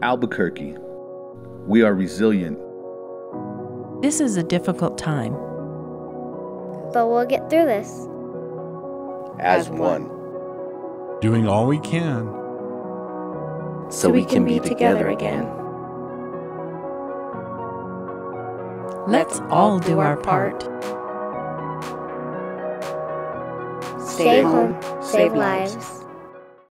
Albuquerque, we are resilient. This is a difficult time. But we'll get through this. As one. Doing all we can So we can be together again. Let's all do our part. Stay home, save lives.